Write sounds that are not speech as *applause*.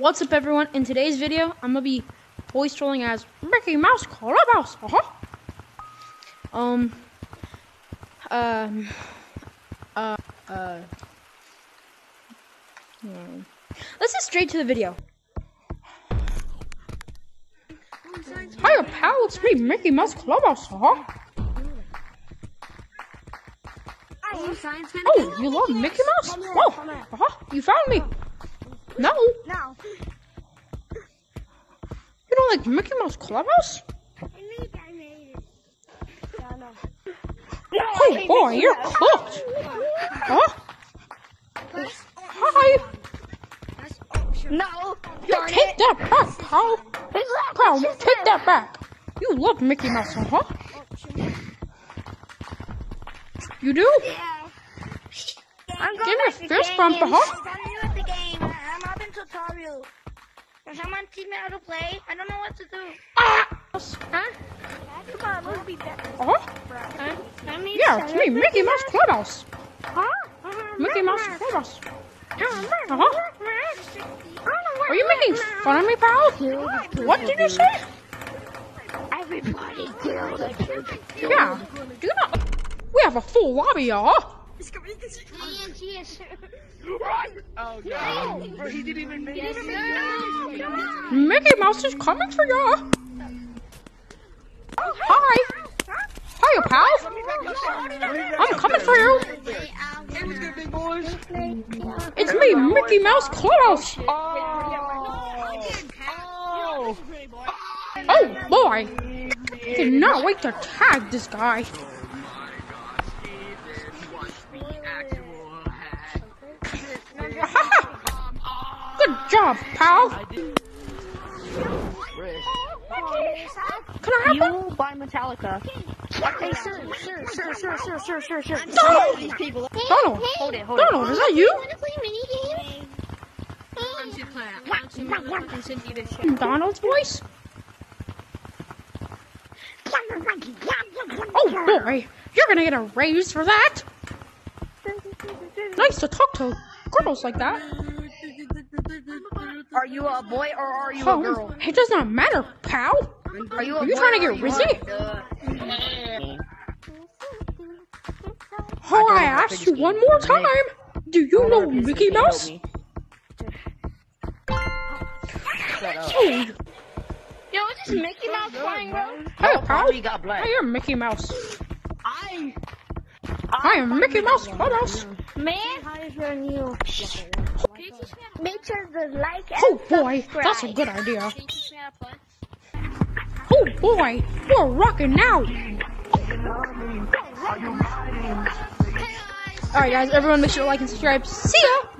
What's up, everyone? In today's video, I'm gonna be voice trolling as Mickey Mouse Clubhouse. Uh-huh. Um. Um. Uh. Uh. hmm. Let's get straight to the video. Hiya, pal. It's me, Mickey Mouse Clubhouse. Uh-huh. Oh, you love Mickey Mouse? Oh, uh-huh. You found me. No. No. You don't like Mickey Mouse Clubhouse? I made I made it. No, no. Oh boy, you're cooked. Huh? Hi. No. You take that back, pal. Pal, you take that back. You love Mickey Mouse, huh? You do? Yeah. I'm Give me a fist bump, huh? Up in tutorial. Can someone teach me how to play? I don't know what to do. Ah! Huh? Come on, let's be better. Huh? I need Yeah, it's me, Mickey Mouse Clubhouse. Huh? Mickey Mouse Clubhouse. Uh-huh. Are you making fun of me, pal? What did you say? Everybody killed it. Yeah. Do not? We have a full lobby, y'all. Yes, yes. Oh no! Bro, he didn't even make Yes, it. Come. Mickey Mouse is coming for ya. Hi. Hiya, pal. I'm coming for you. It's me, Mickey Mouse Clubhouse. Oh! Oh boy. Cannot wait to tag this guy. Job, pal. Can I have one? You buy Metallica. Hey, sir, sir, sir, sir, sir, sir, sir, sir. Donald! Donald! Hold it, hold it. Donald, is that you? Want to play a mini game? Donald's voice? Oh boy, you're gonna get a raise for that. Nice to talk to girls like that. *laughs* Are you a boy or are you a Oh, girl? it does not matter, pal. Are you a Are you boy trying to get are you risky? Oh, I asked you one more time. Do you know Mickey Mouse? Oh, Yo, is this Mickey Mouse playing, bro? hey, pal. Bobby got black. I am Mickey Mouse. I. I am Mickey Mouse Clubhouse. Man, how's your new? Make sure to like and Oh boy, subscribe. that's a good idea. Oh boy, we're rocking now. Alright guys, everyone make sure to like and subscribe. See ya! Bye.